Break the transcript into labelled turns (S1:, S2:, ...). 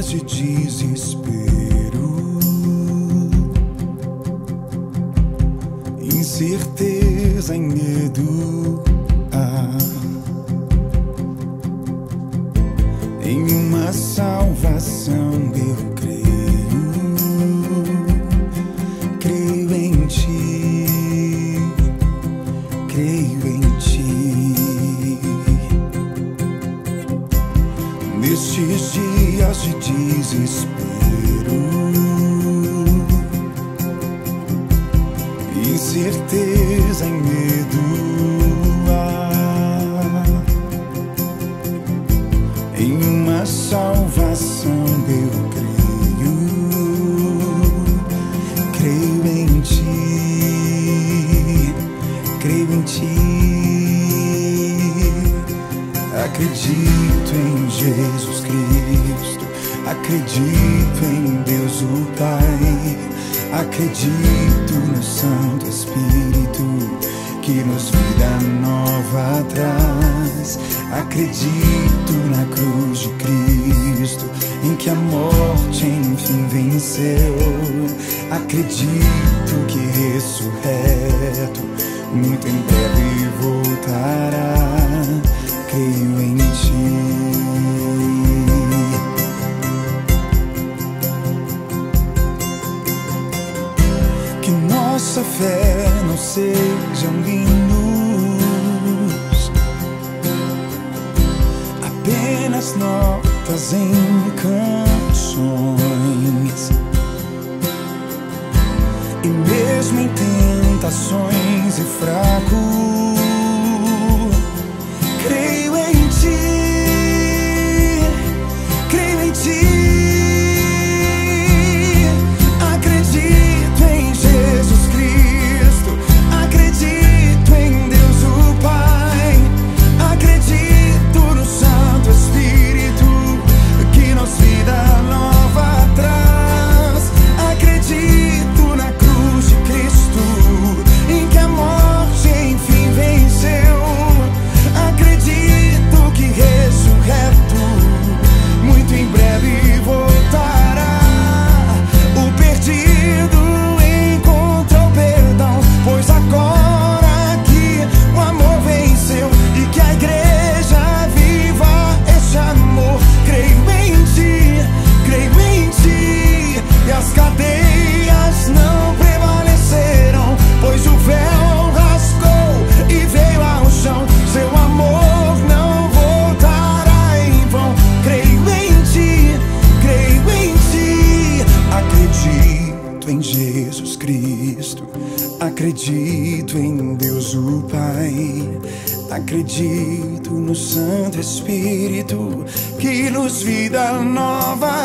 S1: Dias de desespero, incerteza e medo, há em uma salvação eu dias de desespero, incerteza e medo, há em uma salvação eu creio, creio em ti, creio em ti. Acredito em Jesus Cristo, acredito em Deus o Pai, acredito no Santo Espírito que nos vida nova traz. Acredito na cruz de Cristo, em que a morte enfim venceu. Acredito que ressurreto, muito em breve voltará. Creio nossa fé não sejam hinos, apenas notas em canções. E mesmo em tentações e fraco, acredito em Deus o Pai, acredito no Santo Espírito que nos vida nova